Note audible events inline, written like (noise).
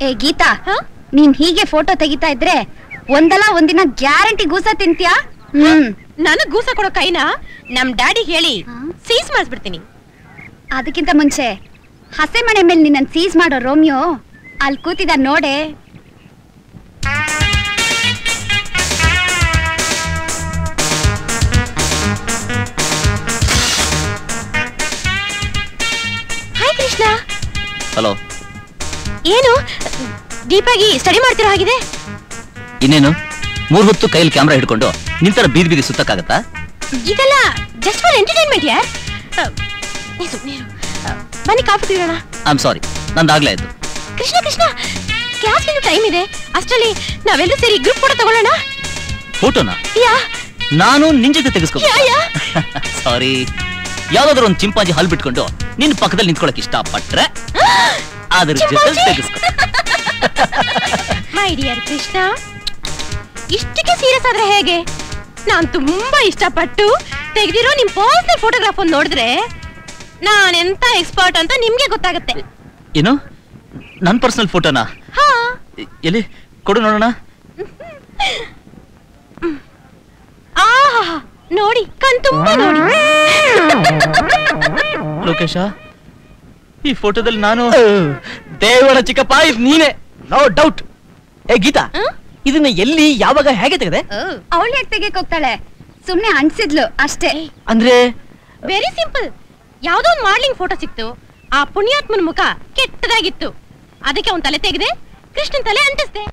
ಏ ಗೀತಾ ನೀನ್ ಹೀಗೆ ಫೋಟೋ ತೆಗಿತಾ ಇದ್ರೆ ಒಂದಲ್ಲ ಒಂದಿನ ಗ್ಯಾರಂಟಿ ಗೂಸ ತಿಂತ್ಯಾ? ಹ್ಮ್. ನನಗ್ ಗೂಸ ಕೊಡೋ ಕೈನ ನಮ್ ಡ್ಯಾಡಿ ಹೇಳಿ ಸೀಸ್ ಮಾಡಿಸ್ಬಿಡ್ತೀನಿ. ಅದಕ್ಕಿಂತ ಮುಂಚೆ ಹಸೆ ಮನೆ ಮೇಲೆ ನಿನ್ನ ಸೀಸ್ ಮಾಡೋ ರೋಮಿಯೋ ಅಲ್ಲಿ ಕೂತಿದ ನೋಡೆ. ಹಾಯ್ ಕೃಷ್ಣ. ಹಲೋ ಏನು? ದೀಪಾಗಿ ಸ್ಟಡಿ ಮಾಡ್ತಿರೋ ಹಾಗಿದೆ ಇನ್ನೇನು? ಮೂರ್ ಹೊತ್ತು ಕೈಯಲ್ಲಿ ಕ್ಯಾಮ್ರಾ ಹಿಡ್ಕೊಂಡು ನಿಂತರ ಬೀದಿ ಬೀದಿ ಸುತ್ತಕ್ಕಾಗತ್ತಾ? ಇದೆಲ್ಲ ಜಸ್ಟ್ ಫಾರ್ ಎಂಟರ್ಟೈನ್ಮೆಂಟ್ ಯಾರ್. ಬನ್ನಿ ಕಾಫಿ ಕುಡಿಯೋಣ. ಐ ಆಮ್ ಸಾರಿ ನಂದಾಗ್ಲೇ ಆಯ್ತು ಕೃಷ್ಣ ಕೃಷ್ಣ ಕ್ಲಾಸ್ ಟೈಮ್ ಇದೆ. ಅಷ್ಟರಲ್ಲಿ ನಾವೆಲ್ಲರೂ ಸೇರಿ ಗ್ರೂಪ್ ಫೋಟೋ ತಗೊಳ್ಳೋಣ? ಫೋಟೋನಾ ಯಾ. ನಾನು ನಿನ್ ಜೊತೆ ತೆಗೆಸ್ಕೊ ಸಾರಿ (laughs) ಯಾವ್ದಾದ್ರು ಒಂದು ಚಿಂಪಾಂಜಿ ಹಲ್ ಬಿಟ್ಕೊಂಡು ನಿನ್ ಪಕ್ಕದಲ್ಲಿ ನಿಂತ್ಕೊಳಕ್ ಇಷ್ಟಪಟ್ರೆ ಅದ್ರ ಜೊತೆ? ತೆಗೆಸ್ಕೊ. ಮೈ ಡಿಯರ್ ಕೃಷ್ಣ ಇಷ್ಟಕ್ಕೆ ಸೀರಿಯಸ್ ಆದ್ರೆ ಹೇಗೆ? ನಾನ್ ತುಂಬಾ ಇಷ್ಟಪಟ್ಟು ತೆಗೆದಿರೋ ನಿಮ್ ಪರ್ಸನಲ್ ಫೋಟೋಗ್ರಾಫ್ ಒಂದು ನೋಡಿದ್ರೆ ಎಂತ ಎಕ್ಸ್ಪರ್ಟ್ ಅಂತ ನಿಮ್ಗೆ ಗೊತ್ತಾಗುತ್ತೆ. ಏನು? ನನ್ ಪರ್ಸನಲ್ ಫೋಟೋನಾ ಹಾ. ಎಲ್ಲಿ? ಕೊಡು ನೋಡೋಣ. ನೋಡಿ ಕಣ್ ತುಂಬಾ ನೋಡಿ. ಲೋಕೇಶ ಈ ಫೋಟೋದಲ್ಲಿ ನಾನು ದೇವರ ಚಿಕ್ಕಪ್ಪ ಇದು ನೀನೆ. ನೋ ಡೌಟ್ ಏ ಗೀತಾ ಇದನ್ನ ಎಲ್ಲಿ ಯಾವಾಗ ಹೇಗೆ ತೆಗೆದೆ? ಅವಳು ಹೇಗೆ ತೆಗೆಯಕ್ ಹೋಗ್ತಾಳೆ? ಸುಮ್ನೆ ಅನ್ಸಿದ್ಲು ಅಷ್ಟೇ. ಅಂದ್ರೆ? ವೆರಿ ಸಿಂಪಲ್ ಯಾವ್ದೋ ಒಂದು ಮಾಡ್ಲಿಂಗ್ ಫೋಟೋ ಸಿಕ್ತು. ಆ ಪುಣ್ಯಾತ್ಮನ ಮುಖ ಕೆಟ್ಟದಾಗಿತ್ತು. ಅದಕ್ಕೆ ಅವನ್ ತಲೆ ತೆಗೆದೆ ಕೃಷ್ಣನ್ ತಲೆ ಅಂಟಿಸ್ದೆ.